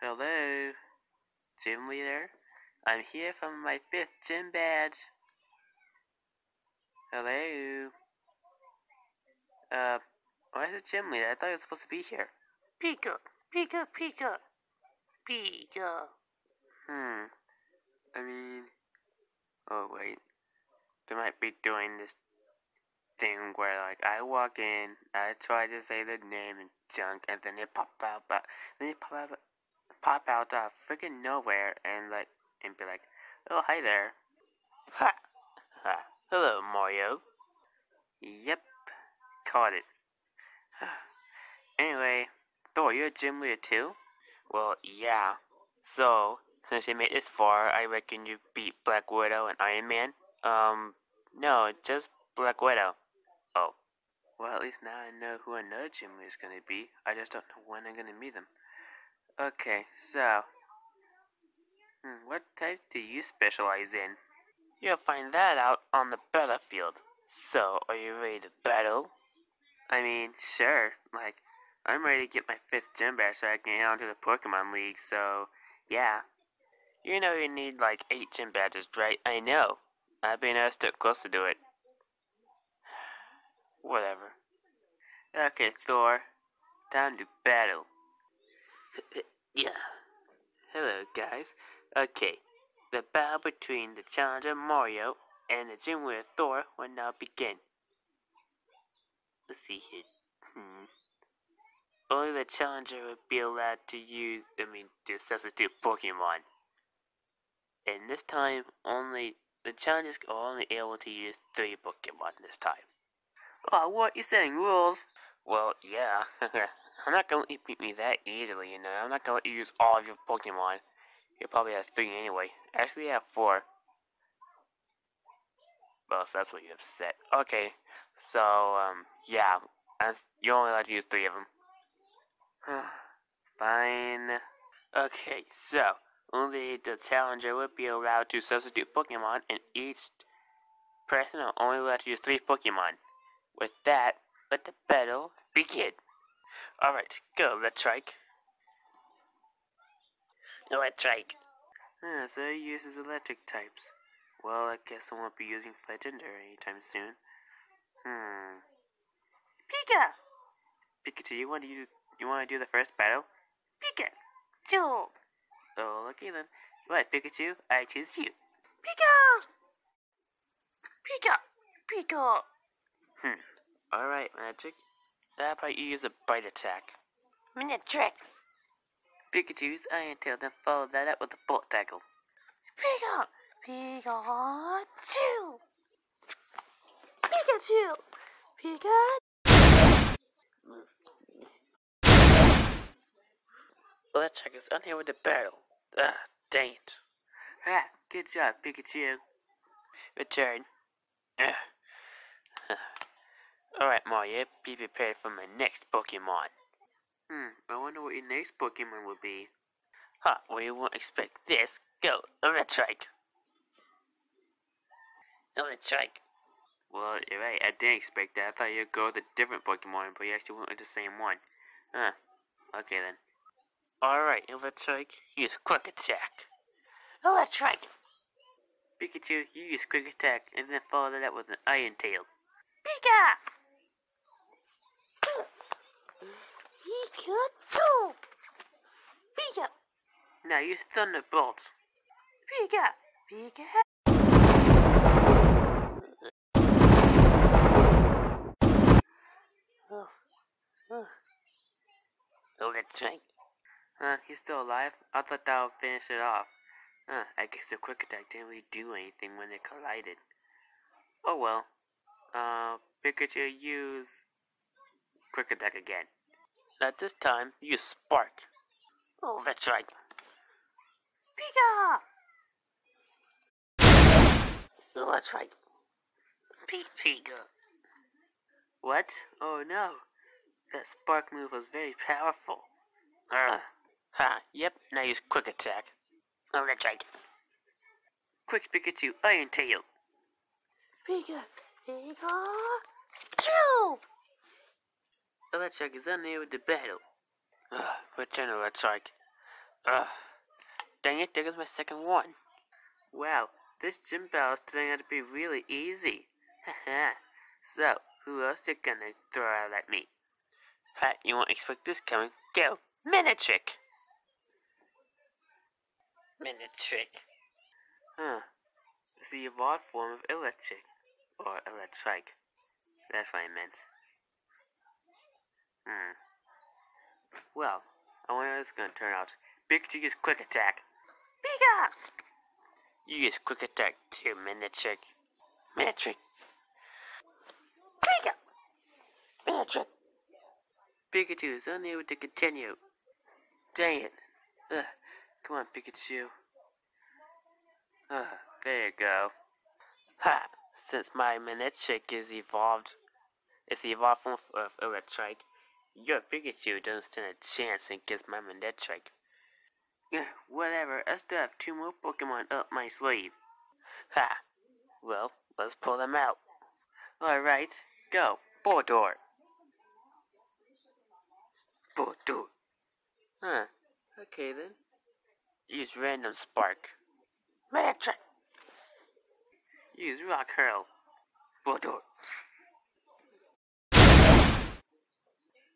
Hello, gym leader. I'm here from my fifth gym badge. Hello. Uh, where's the gym leader? I thought he was supposed to be here. Pika, Pika, Pika, Pika. Hmm. I mean, oh wait, they might be doing this thing where like I walk in, I try to say the name and junk, and then they pop out, but then they pop out, pop out of freaking nowhere, and like and be like, oh hi there. Ha! Ha! Hello, Mario. Yep, caught it. anyway, Thor, you're a gym leader too? Well, yeah. So, since you made this far, I reckon you beat Black Widow and Iron Man. Um, no, just Black Widow. Oh. Well, at least now I know who another gym leader is gonna be. I just don't know when I'm gonna meet them. Okay, so. Hmm, what type do you specialize in? You'll find that out on the battlefield. So, are you ready to battle? I mean, sure. Like, I'm ready to get my fifth gym badge so I can get onto the Pokemon League, so, yeah. You know you need like eight gym badges, right? I know. I've been a step closer to it. Whatever. Okay, Thor. Time to battle. Yeah. Hello, guys. Okay. The battle between the challenger Mario and the gym leader Thor will now begin. Let's see here. Hmm. Only the challenger will be allowed to use, I mean, to substitute Pokemon. And this time, only the challengers are only able to use three Pokemon this time. Oh, what? You're setting rules? Well, yeah. I'm not gonna let you beat me that easily, you know. I'm not gonna let you use all of your Pokemon. You probably have three anyway. Actually, I have four. Well, so that's what you have set. Okay, so, um, yeah. You're only allowed to use three of them. Fine. Okay, so, only the challenger would be allowed to substitute Pokemon, and each person are only allowed to use three Pokemon. With that, let the battle begin. Alright, go, Electrike. Electric. Ah, so he uses electric types. Well, I guess I won't be using legendary anytime soon. Hmm. Pika! Pikachu, you want to use, you want to do the first battle? Pikachu! Oh, okay then. What, Pikachu? I choose you. Pika! Pika! Pika! Hmm. Alright, Magic. How about you use a bite attack? Manectric! Pikachu's Iron Tail, then follow that up with a Bolt Tackle. Pika! Pikachu! Pikachu! Pikachu! Electrike is unable to battle. Ah, dang it. Ha! Good job, Pikachu. Return. Alright, Mario, be prepared for my next Pokemon. Hmm, I wonder what your next Pokemon will be. Ha, huh, well you won't expect this. Go, Electrike. Electrike. Well, you're right, I didn't expect that. I thought you'd go with a different Pokemon, but you actually went with the same one. Huh. Okay then. Alright, Electrike, use Quick Attack. Electrike! Pikachu, you use Quick Attack, and then follow that up with an Iron Tail. Pika! Pikachu! Pika! Now use Thunderbolt. Pika! Pika! Oh, oh. Electrike. Huh, he's still alive? I thought that would finish it off. Huh, I guess the quick attack didn't really do anything when they collided. Oh well. Uh, Pikachu use quick attack again. At this time, use Spark. Oh, that's right. Pika! Oh, that's right. Pika. What? Oh no. That Spark move was very powerful. Uh, ha, yep, now use Quick Attack. Oh, that's right. Quick Pikachu, Iron Tail. Pika, Pikachu! Electrike is unable to battle. Ugh, return Electrike. Ugh. Dang it, there goes my second one. Wow, this gym battle is turning out to be really easy. Haha. so, who else you gonna throw out at me? Pat, you won't expect this coming. Go! Manectric! Minute trick. Huh. The evolved form of electric. Or electric. That's what I meant. Hmm. Well, I wonder how it's gonna turn out. Pikachu gets quick attack. Pika! You use quick attack too, Manectric. Minute trick. Pika! Pikachu is unable to continue. Dang it. Ugh. Come on, Pikachu. Ah, there you go. Ha! Since my Manectric is evolved, it's evolved form of Electrike, your Pikachu doesn't stand a chance against my Manectric. Yeah, whatever. I still have two more Pokemon up my sleeve. Ha! Well, let's pull them out. Alright, go. Boldore. Boldore. Huh. Okay then. Use random spark. Manectric! Use rock hurl. Boldore.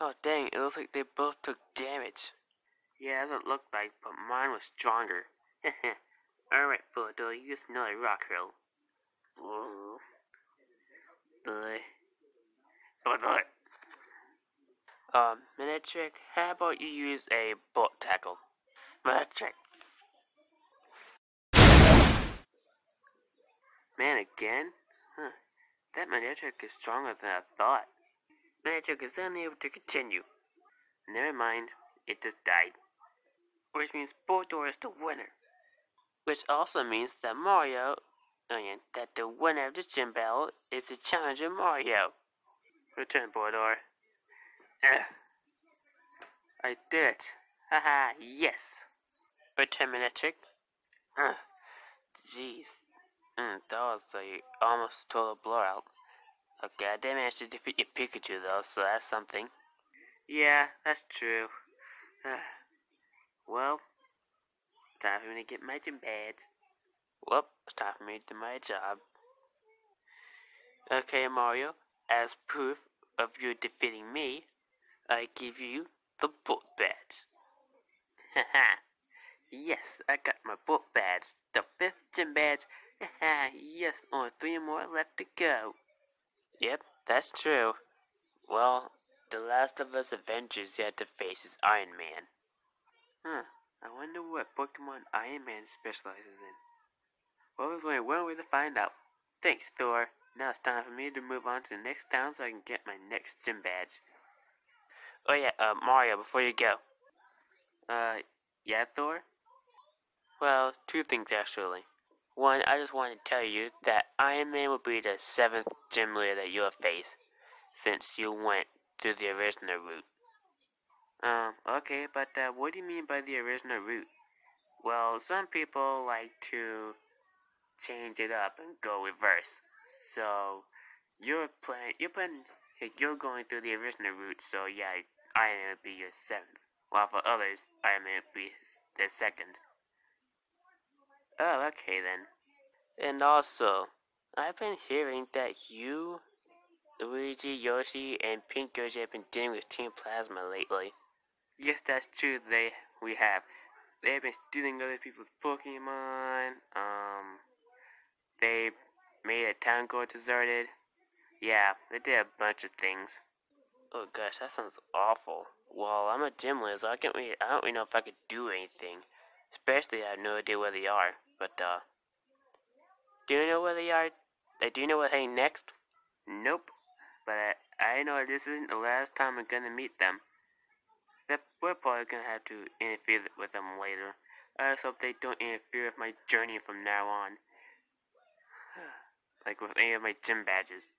Oh dang, it looks like they both took damage. Yeah, that's what it looked like, but mine was stronger. Alright, Boldore, use another rock hurl. Boy. Boldore. Um, Manectric, how about you use a bolt tackle? Manectric. Man, again? Huh. That Manectric is stronger than I thought. Manectric is unable to continue. Never mind, it just died. Which means Boldore is the winner. Which also means that Mario, oh that the winner of this gym battle is the challenger Mario. Return, Boldore. Ugh. I did it. Haha, yes. Return Manectric. Ugh. Jeez. Mm, that was a almost total blowout. Oh, okay, I did manage to defeat your Pikachu though, so that's something. Yeah, that's true. well, time for me to get my gym badge. Well, it's time for me to do my job. Okay, Mario, as proof of you defeating me, I give you the book badge. Haha. yes, I got my book badge. The fifth gym badge. Haha, yes, only three more left to go. Yep, that's true. Well, the last of us Avengers yet to face is Iron Man. Huh, I wonder what Pokemon Iron Man specializes in. Well, there's only one way to find out. Thanks, Thor. Now it's time for me to move on to the next town so I can get my next gym badge. Oh yeah, uh, Mario, before you go. Uh, yeah, Thor? Well, two things actually. One, I just want to tell you that Iron Man will be the seventh gym leader that you'll face, since you went through the original route. Um, okay, but uh, what do you mean by the original route? Well, some people like to change it up and go reverse. So, you're playing, you're playing, you're going through the original route, so yeah, Iron Man would be your seventh. While for others, Iron Man would be the second. Oh, okay then. And also, I've been hearing that you, Luigi, Yoshi, and Pink Yoshi have been dealing with Team Plasma lately. Yes, that's true. They we have. They've been stealing other people's Pokemon. Um, they made a town go deserted. Yeah, they did a bunch of things. Oh gosh, that sounds awful. Well, I'm a gym leader, so I can't really, I don't really know if I could do anything. Especially, I have no idea where they are. But, uh, do you know where they are? Do you know what's heading next? Nope. But I, I know this isn't the last time I'm gonna meet them. Except we're probably gonna have to interfere with them later. I just hope they don't interfere with my journey from now on. like with any of my gym badges.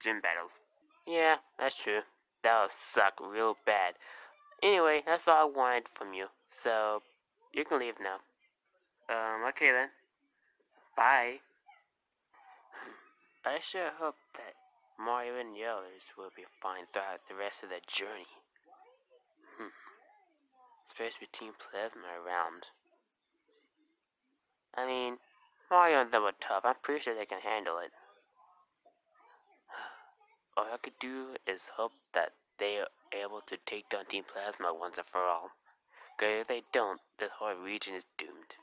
Gym battles. Yeah, that's true. That'll suck real bad. Anyway, that's all I wanted from you. So, you can leave now. Um, okay then. Bye. I sure hope that Mario and the others will be fine throughout the rest of the journey. Hmm. with Team Plasma around. I mean, Mario and them are tough. I'm pretty sure they can handle it. All I could do is hope that they are able to take down Team Plasma once and for all. Because if they don't, this whole region is doomed.